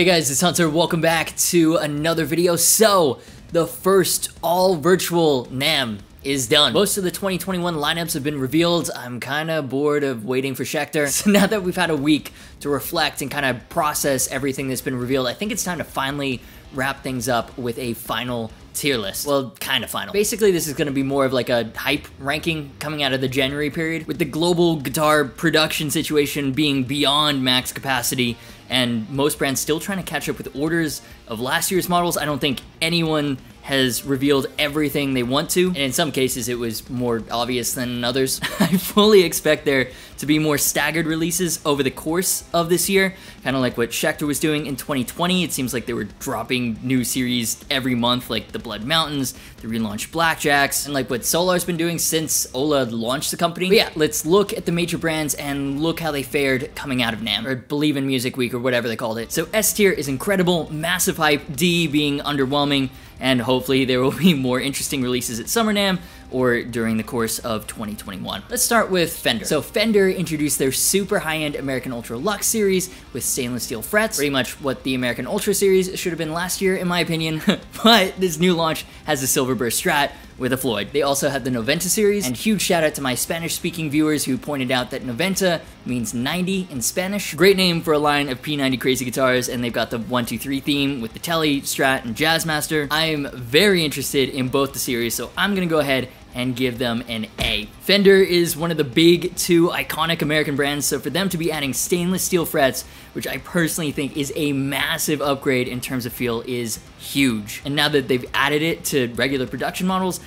Hey guys, it's Hunter. Welcome back to another video. So, the first all virtual NAMM is done. Most of the 2021 lineups have been revealed. I'm kind of bored of waiting for Schecter. So now that we've had a week to reflect and kind of process everything that's been revealed, I think it's time to finally wrap things up with a final tier list. Well, kind of final. Basically, this is going to be more of like a hype ranking coming out of the January period, with the global guitar production situation being beyond max capacity and most brands still trying to catch up with orders of last year's models. I don't think anyone has revealed everything they want to, and in some cases it was more obvious than others. I fully expect there to be more staggered releases over the course of this year, kind of like what Schecter was doing in 2020. It seems like they were dropping new series every month, like the Blood Mountains, the relaunched Blackjacks, and like what Solar's been doing since Ola launched the company. But yeah, let's look at the major brands and look how they fared coming out of NAMM, or Believe in Music Week, or whatever they called it. So S tier is incredible, massive hype, D being underwhelming, and hopefully there will be more interesting releases at Summer NAMM or during the course of 2021. Let's start with Fender. So Fender introduced their super high-end American Ultra Lux series with stainless steel frets, pretty much what the American Ultra series should have been last year in my opinion, but this new launch has a silver burst strat with a Floyd. They also have the Noventa series, and huge shout out to my Spanish speaking viewers who pointed out that Noventa means 90 in Spanish. Great name for a line of P90 crazy guitars, and they've got the 123 theme with the Tele, Strat, and Jazzmaster. I am very interested in both the series, so I'm gonna go ahead and give them an A. Fender is one of the big two iconic American brands, so for them to be adding stainless steel frets, which I personally think is a massive upgrade in terms of feel, is huge. And now that they've added it to regular production models,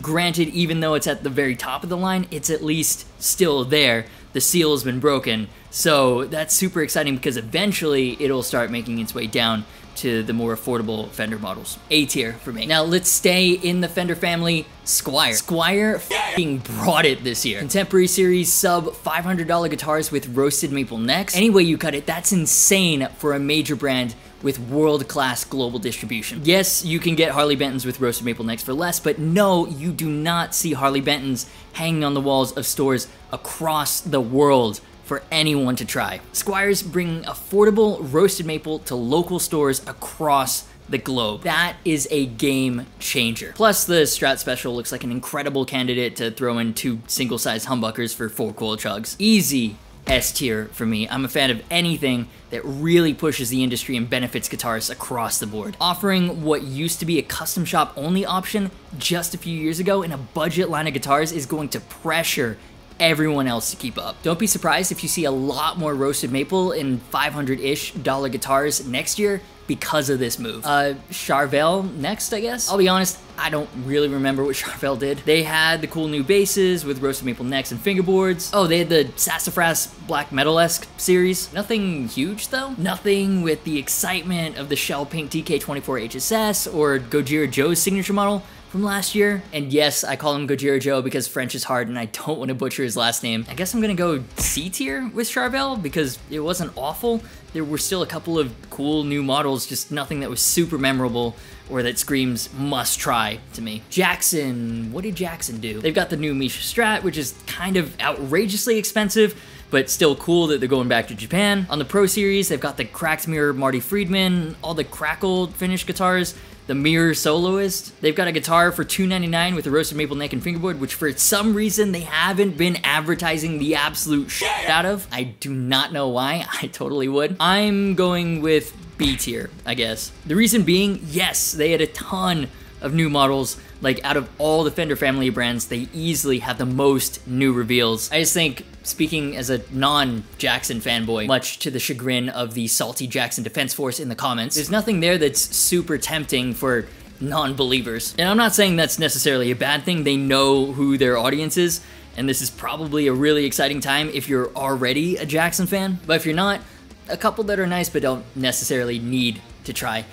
granted, even though it's at the very top of the line, it's at least still there. The seal has been broken, so that's super exciting because eventually it'll start making its way down to the more affordable Fender models. A tier for me. Now let's stay in the Fender family. Squier. Squier f***ing brought it this year. Contemporary series sub $500 guitars with roasted maple necks. Any way you cut it, that's insane for a major brand with world-class global distribution. Yes, you can get Harley Bentons with roasted maple necks for less, but no, you do not see Harley Bentons hanging on the walls of stores across the world for anyone to try. Squier's bring affordable roasted maple to local stores across the globe. That is a game changer. Plus, the Strat Special looks like an incredible candidate to throw in two single-sized humbuckers for four coil chugs. Easy S tier for me. I'm a fan of anything that really pushes the industry and benefits guitarists across the board. Offering what used to be a custom shop only option just a few years ago in a budget line of guitars is going to pressure everyone else to keep up. Don't be surprised if you see a lot more roasted maple in 500-ish dollar guitars next year because of this move. Uh, Charvel next, I guess? I'll be honest, I don't really remember what Charvel did. They had the cool new basses with roasted maple necks and fingerboards. Oh, they had the Sassafras black metal-esque series. Nothing huge though. Nothing with the excitement of the shell pink TK24 HSS or Gojira Joe's signature model from last year. And yes, I call him Gojira Joe because French is hard and I don't want to butcher his last name. I guess I'm gonna go C tier with Charvel because it wasn't awful. There were still a couple of cool new models, just nothing that was super memorable or that screams must try to me. Jackson, what did Jackson do? They've got the new Misha Strat, which is kind of outrageously expensive, but still cool that they're going back to Japan. On the Pro Series, they've got the cracked mirror Marty Friedman, all the crackled finished guitars, the Mirror Soloist. They've got a guitar for $2.99 with a roasted maple neck and fingerboard, which for some reason they haven't been advertising the absolute shit out of. I do not know why. I totally would. I'm going with B tier, I guess. The reason being, yes, they had a ton of new models. Like, out of all the Fender family brands, they easily have the most new reveals. I just think, speaking as a non-Jackson fanboy, much to the chagrin of the salty Jackson Defense Force in the comments, there's nothing there that's super tempting for non-believers. And I'm not saying that's necessarily a bad thing. They know who their audience is, and this is probably a really exciting time if you're already a Jackson fan. But if you're not, a couple that are nice but don't necessarily need to try.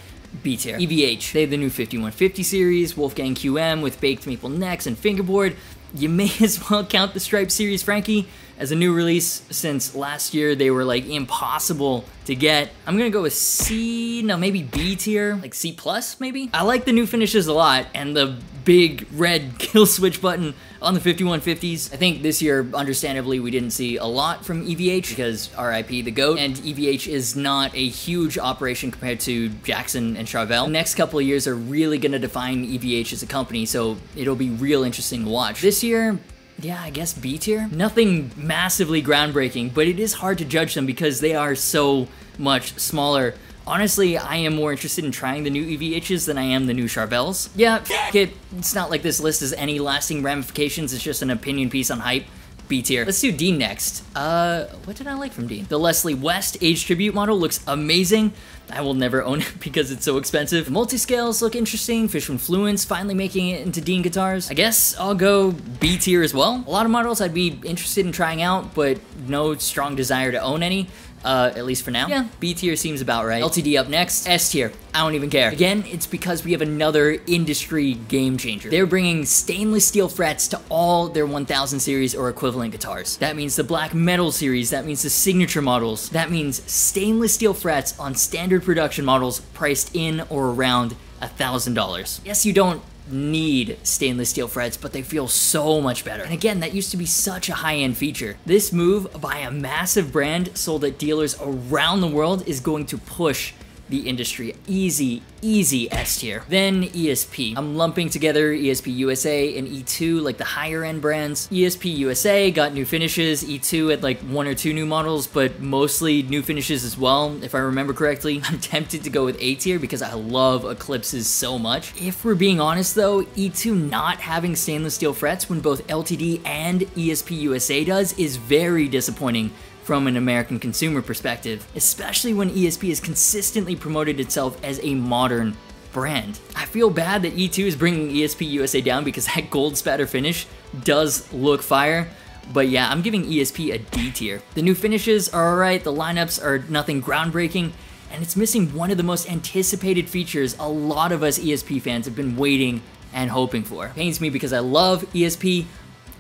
B tier. EVH, they have the new 5150 series, Wolfgang QM with baked maple necks and fingerboard. You may as well count the Stripe Series Frankie as a new release since last year they were like impossible to get. I'm gonna go with C, no, maybe B tier, like C plus maybe? I like the new finishes a lot and the big red kill switch button on the 5150s. I think this year, understandably, we didn't see a lot from EVH because RIP the GOAT, and EVH is not a huge operation compared to Jackson and Charvel. The next couple of years are really to define EVH as a company, so it'll be real interesting to watch. This year, yeah, I guess B tier. Nothing massively groundbreaking, but it is hard to judge them because they are so much smaller Honestly, I am more interested in trying the new EVHs than I am the new Charvels. Yeah, it, it's not like this list has any lasting ramifications, it's just an opinion piece on hype. B tier. Let's do Dean next. Uh, what did I like from Dean? The Leslie West Age Tribute model looks amazing. I will never own it because it's so expensive. The multi-scales look interesting. Fishman Fluence finally making it into Dean guitars. I guess I'll go B tier as well. A lot of models I'd be interested in trying out, but no strong desire to own any uh, at least for now. Yeah, B tier seems about right. LTD up next. S tier, I don't even care. Again, it's because we have another industry game changer. They're bringing stainless steel frets to all their 1000 series or equivalent guitars. That means the black metal series, that means the signature models, that means stainless steel frets on standard production models priced in or around $1,000. Yes, you don't need stainless steel frets, but they feel so much better. And again, that used to be such a high-end feature. This move by a massive brand sold at dealers around the world is going to push the industry. Easy, easy S tier. Then ESP. I'm lumping together ESP USA and E2, like the higher end brands. ESP USA got new finishes, E2 had like one or two new models, but mostly new finishes as well, if I remember correctly. I'm tempted to go with A tier because I love Eclipses so much. If we're being honest though, E2 not having stainless steel frets when both LTD and ESP USA does is very disappointing from an American consumer perspective, especially when ESP has consistently promoted itself as a modern brand. I feel bad that E2 is bringing ESP USA down because that gold spatter finish does look fire, but yeah, I'm giving ESP a D tier. The new finishes are alright, the lineups are nothing groundbreaking, and it's missing one of the most anticipated features a lot of us ESP fans have been waiting and hoping for. Pains me because I love ESP,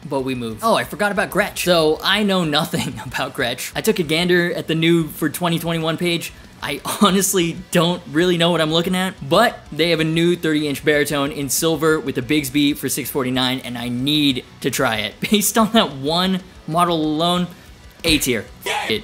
but we moved. Oh, I forgot about Gretsch. So I know nothing about Gretsch. I took a gander at the new for 2021 page. I honestly don't really know what I'm looking at, but they have a new 30-inch baritone in silver with a Bigsby for 649, and I need to try it. Based on that one model alone, A tier.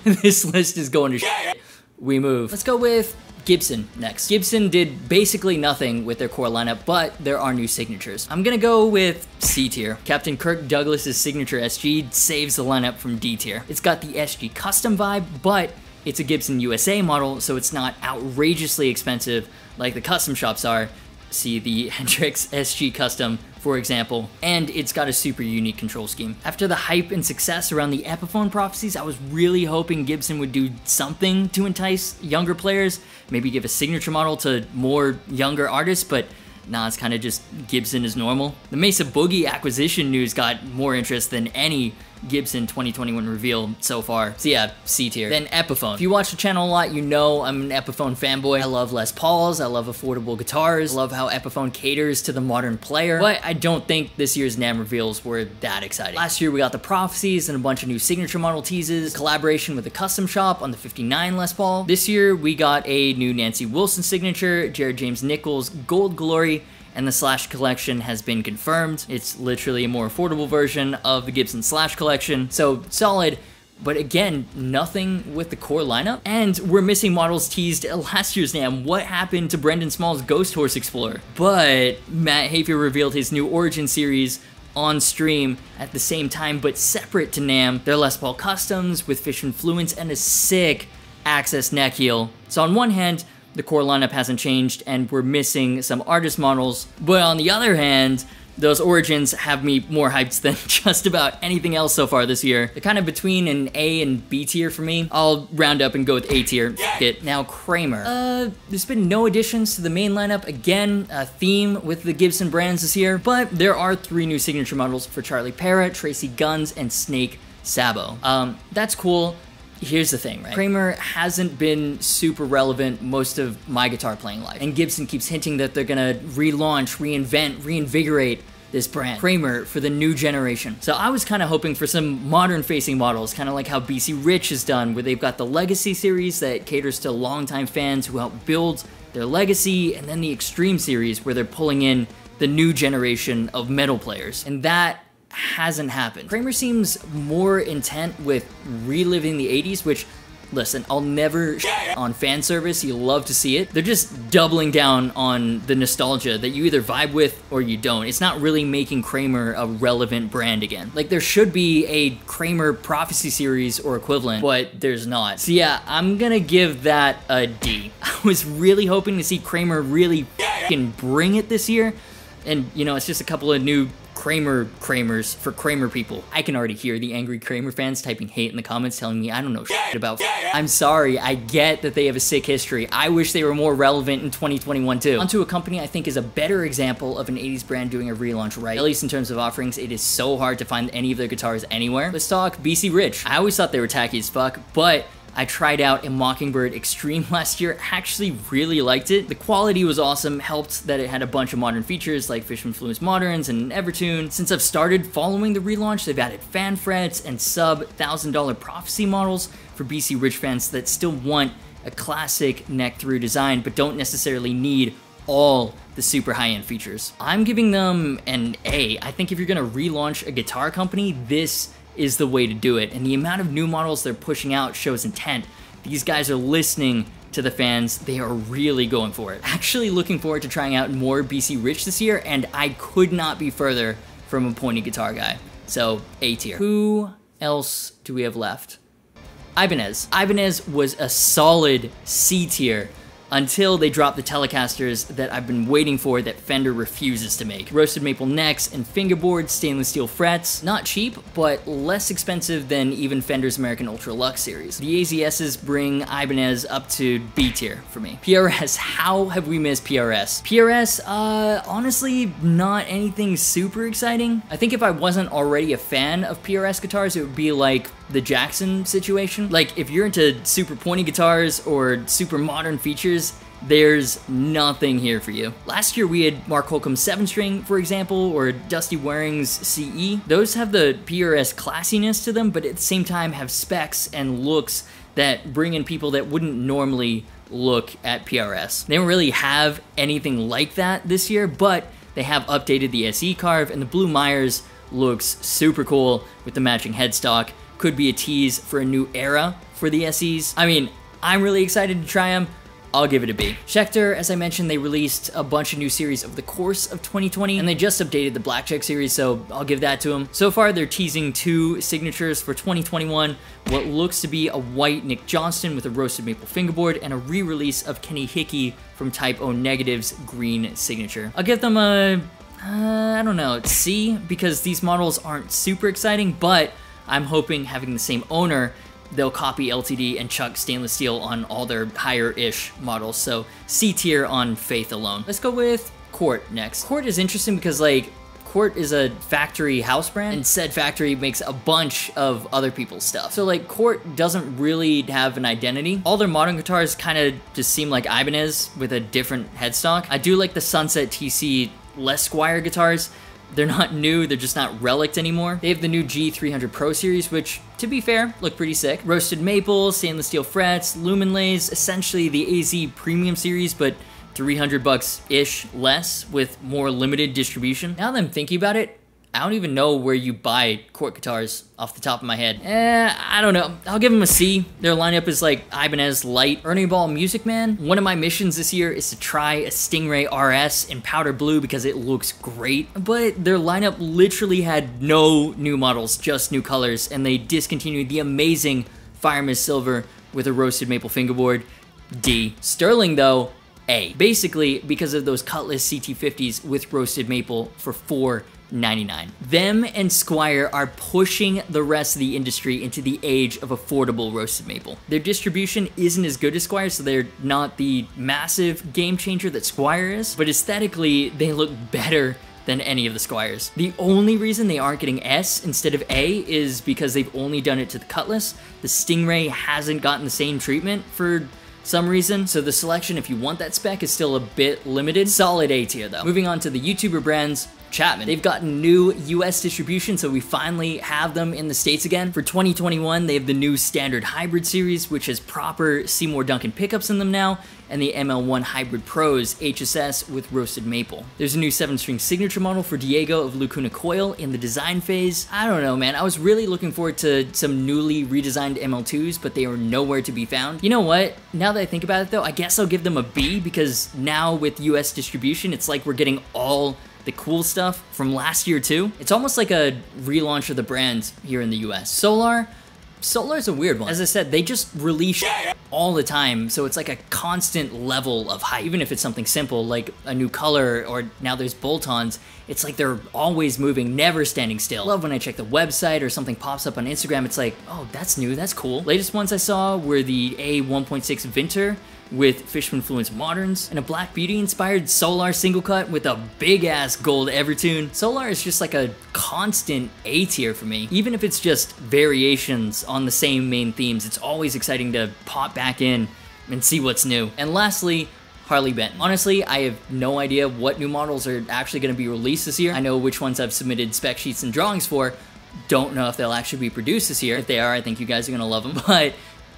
this list is going to shit. We move. Let's go with Gibson next. Gibson did basically nothing with their core lineup, but there are new signatures. I'm gonna go with C tier. Captain Kirk Douglas's signature SG saves the lineup from D tier. It's got the SG custom vibe, but it's a Gibson USA model, so it's not outrageously expensive like the custom shops are. See the Hendrix SG Custom for example, and it's got a super unique control scheme. After the hype and success around the Epiphone prophecies, I was really hoping Gibson would do something to entice younger players, maybe give a signature model to more younger artists, but nah, it's kind of just Gibson as normal. The Mesa Boogie acquisition news got more interest than any Gibson 2021 reveal so far. So yeah, C tier. Then Epiphone. If you watch the channel a lot, you know I'm an Epiphone fanboy. I love Les Pauls, I love affordable guitars, I love how Epiphone caters to the modern player, but I don't think this year's NAMM reveals were that exciting. Last year we got the Prophecies and a bunch of new signature model teases, collaboration with a custom shop on the 59 Les Paul. This year we got a new Nancy Wilson signature, Jared James Nichols Gold Glory, and the Slash collection has been confirmed. It's literally a more affordable version of the Gibson Slash collection, so solid. But again, nothing with the core lineup. And we're missing models teased at last year's NAMM. What happened to Brendan Small's Ghost Horse Explorer? But Matt Heafy revealed his new Origin series on stream at the same time, but separate to NAMM. They're Les Paul Customs with Fishman Fluence and a sick Axcess neck heel. So on one hand, the core lineup hasn't changed and we're missing some artist models. But on the other hand, those origins have me more hyped than just about anything else so far this year. They're kind of between an A and B tier for me. I'll round up and go with A tier. It. Now Kramer. Uh, there's been no additions to the main lineup. Again, a theme with the Gibson brands this year, but there are three new signature models for Charlie Parra, Tracii Guns, and Snake Sabo. Um, that's cool here's the thing, right? Kramer hasn't been super relevant most of my guitar playing life. And Gibson keeps hinting that they're gonna relaunch, reinvent, reinvigorate this brand, Kramer, for the new generation. So I was kind of hoping for some modern facing models, kind of like how BC Rich has done, where they've got the Legacy series that caters to longtime fans who help build their legacy, and then the Extreme series where they're pulling in the new generation of metal players. And that hasn't happened. Kramer seems more intent with reliving the 80s, which Listen, I'll never on fan service. You love to see it. They're just doubling down on the nostalgia that you either vibe with or you don't. It's not really making Kramer a relevant brand again. Like there should be a Kramer Prophecy series or equivalent, but there's not. So yeah, I'm gonna give that a D. I was really hoping to see Kramer really bring it this year. And you know, it's just a couple of new Kramer Kramers for Kramer people. I can already hear the angry Kramer fans typing hate in the comments telling me I don't know shit about I'm sorry, I get that they have a sick history. I wish they were more relevant in 2021 too. Onto a company I think is a better example of an 80s brand doing a relaunch right. At least in terms of offerings, it is so hard to find any of their guitars anywhere. Let's talk BC Rich. I always thought they were tacky as fuck, but I tried out a Mockingbird Extreme last year, actually really liked it. The quality was awesome, helped that it had a bunch of modern features like Fishman Fluence Moderns and Evertune. Since I've started following the relaunch, they've added fan frets and sub $1,000 Prophecy models for BC Rich fans that still want a classic neck through design but don't necessarily need all the super high-end features. I'm giving them an A. I think if you're gonna relaunch a guitar company, this is the way to do it. And the amount of new models they're pushing out shows intent. These guys are listening to the fans. They are really going for it. Actually looking forward to trying out more BC Rich this year, and I could not be further from a pointy guitar guy. So, A tier. Who else do we have left? Ibanez. Ibanez was a solid C tier until they drop the Telecasters that I've been waiting for that Fender refuses to make. Roasted maple necks and fingerboard stainless steel frets. Not cheap, but less expensive than even Fender's American Ultra Lux series. The AZSs bring Ibanez up to B tier for me. PRS, how have we missed PRS? PRS, uh, honestly, not anything super exciting. I think if I wasn't already a fan of PRS guitars, it would be like the Jackson situation. Like, if you're into super pointy guitars or super modern features, there's nothing here for you. Last year we had Mark Holcomb 7 string, for example, or Dustie Waring's CE. Those have the PRS classiness to them, but at the same time have specs and looks that bring in people that wouldn't normally look at PRS. They don't really have anything like that this year, but they have updated the SE carve and the Blue Myers looks super cool with the matching headstock could be a tease for a new era for the SEs. I mean, I'm really excited to try them. I'll give it a B. Schecter, as I mentioned, they released a bunch of new series over the course of 2020, and they just updated the Blackjack series, so I'll give that to them. So far, they're teasing two signatures for 2021, what looks to be a white Nick Johnston with a roasted maple fingerboard, and a re-release of Kenny Hickey from Type O Negative's green signature. I'll give them a, uh, I don't know, C, because these models aren't super exciting, but I'm hoping having the same owner, they'll copy LTD and chuck stainless steel on all their higher-ish models. So C tier on Faith alone. Let's go with Cort next. Cort is interesting because like Cort is a factory house brand, and said factory makes a bunch of other people's stuff. So like Cort doesn't really have an identity. All their modern guitars kind of just seem like Ibanez with a different headstock. I do like the Sunset TC Les Squier guitars. They're not new, they're just not relicked anymore. They have the new G300 Pro series, which, to be fair, look pretty sick. Roasted maple, stainless steel frets, lumen lays, essentially the AZ Premium series, but 300 bucks ish less with more limited distribution. Now that I'm thinking about it, I don't even know where you buy Cort guitars off the top of my head. Eh, I don't know. I'll give them a C. Their lineup is like Ibanez Light. Ernie Ball Music Man. One of my missions this year is to try a Stingray RS in powder blue because it looks great. But their lineup literally had no new models, just new colors, and they discontinued the amazing Firemist Silver with a roasted maple fingerboard. D. Sterling, though, A. Basically, because of those Cutlass CT50s with roasted maple for 4 99. Them and Squier are pushing the rest of the industry into the age of affordable roasted maple. Their distribution isn't as good as Squier, so they're not the massive game changer that Squier is, but aesthetically, they look better than any of the Squiers. The only reason they aren't getting S instead of A is because they've only done it to the Cutlass. The Stingray hasn't gotten the same treatment for some reason, so the selection if you want that spec is still a bit limited. Solid A tier though. Moving on to the YouTuber brands, Chapman. They've gotten new US distribution, so we finally have them in the States again. For 2021, they have the new standard hybrid series, which has proper Seymour Duncan pickups in them now, and the ML1 Hybrid Pros HSS with roasted maple. There's a new 7-string signature model for Diego of Lacuna Coil in the design phase. I don't know, man. I was really looking forward to some newly redesigned ML2s, but they are nowhere to be found. You know what? Now that I think about it though, I guess I'll give them a B because now with US distribution, it's like we're getting all the cool stuff from last year too. It's almost like a relaunch of the brand here in the US. Solar, Solar's a weird one. As I said, they just release all the time, so it's like a constant level of hype. Even if it's something simple like a new color or now there's bolt-ons, it's like they're always moving, never standing still. Love when I check the website or something pops up on Instagram, it's like, oh, that's new, that's cool. Latest ones I saw were the A1.6 Vinter, with Fishman Fluence Moderns, and a Black Beauty inspired Solar single cut with a big ass gold Evertune. Solar is just like a constant A tier for me. Even if it's just variations on the same main themes, it's always exciting to pop back in and see what's new. And lastly, Harley Benton. Honestly, I have no idea what new models are actually going to be released this year. I know which ones I've submitted spec sheets and drawings for. Don't know if they'll actually be produced this year. If they are, I think you guys are going to love them. But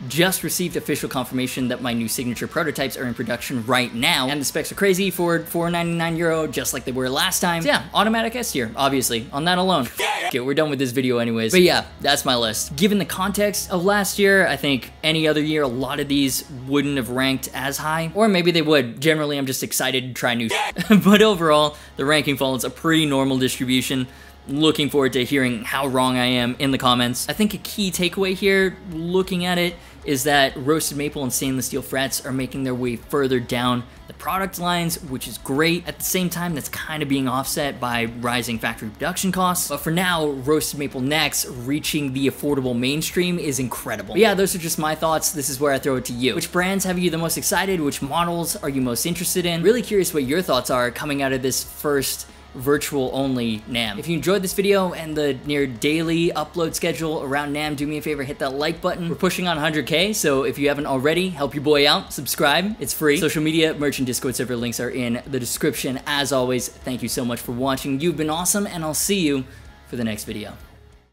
just received official confirmation that my new signature prototypes are in production right now, and the specs are crazy for 499 euro, just like they were last time. So yeah, automatic S tier, obviously, on that alone. Okay, we're done with this video anyways. But yeah, that's my list. Given the context of last year, I think any other year, a lot of these wouldn't have ranked as high, or maybe they would. Generally, I'm just excited to try new But overall, the ranking follows a pretty normal distribution looking forward to hearing how wrong I am in the comments. I think a key takeaway here, looking at it, is that roasted maple and stainless steel frets are making their way further down the product lines, which is great. At the same time, that's kind of being offset by rising factory production costs. But for now, roasted maple necks reaching the affordable mainstream is incredible. But yeah, those are just my thoughts. This is where I throw it to you. Which brands have you the most excited? Which models are you most interested in? Really curious what your thoughts are coming out of this first virtual only NAMM. If you enjoyed this video and the near daily upload schedule around NAMM, do me a favor, hit that like button. We're pushing on 100k, so if you haven't already, help your boy out, subscribe, it's free. Social media, merch, and Discord server links are in the description. As always, thank you so much for watching. You've been awesome, and I'll see you for the next video.